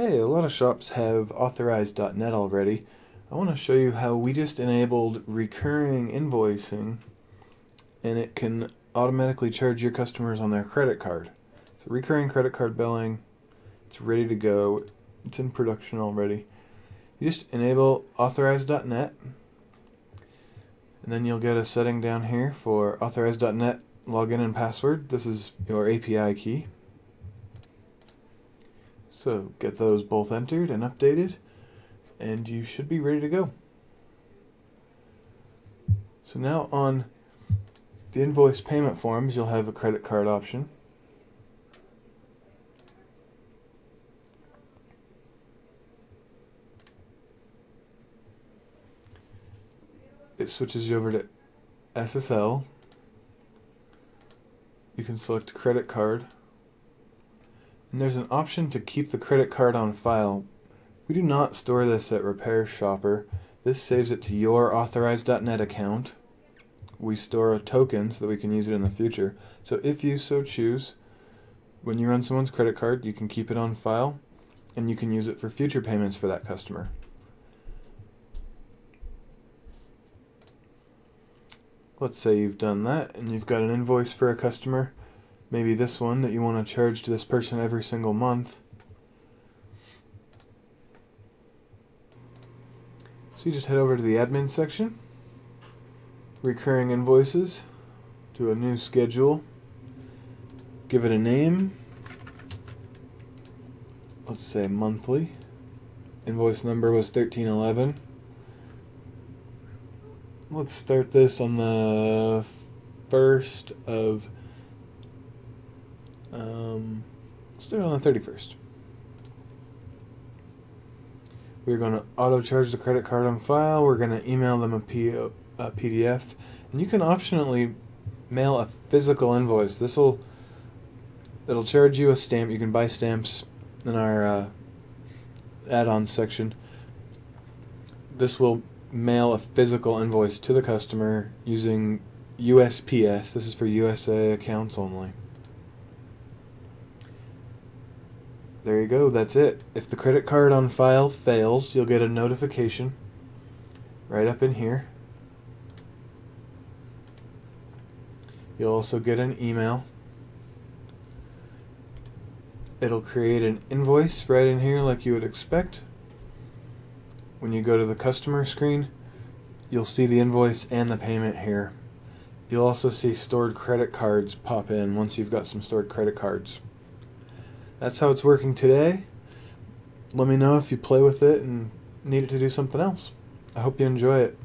Hey, a lot of shops have authorized.net already. I want to show you how we just enabled recurring invoicing and it can automatically charge your customers on their credit card. So recurring credit card billing, it's ready to go. It's in production already. You just enable authorized.net and then you'll get a setting down here for authorized.net login and password. This is your API key. So get those both entered and updated and you should be ready to go. So now on the invoice payment forms you'll have a credit card option. It switches you over to SSL. You can select credit card and there's an option to keep the credit card on file. We do not store this at RepairShopr. This saves it to your authorized.net account. We store a token so that we can use it in the future. So if you so choose, when you run someone's credit card, you can keep it on file and you can use it for future payments for that customer. Let's say you've done that and you've got an invoice for a customer maybe this one that you want to charge to this person every single month. So you just head over to the admin section, recurring invoices, do a new schedule, give it a name, let's say monthly, invoice number was 1311. Let's start this on the 1st of um, let's do it on the 31st. We're going to auto charge the credit card on file. We're going to email them a PDF. And you can optionally mail a physical invoice. This will it'll charge you a stamp. You can buy stamps in our uh, add-on section. This will mail a physical invoice to the customer using USPS. This is for USA accounts only. There you go, that's it. If the credit card on file fails, you'll get a notification right up in here. You'll also get an email. It'll create an invoice right in here like you would expect. When you go to the customer screen, you'll see the invoice and the payment here. You'll also see stored credit cards pop in once you've got some stored credit cards that's how it's working today. Let me know if you play with it and need it to do something else. I hope you enjoy it.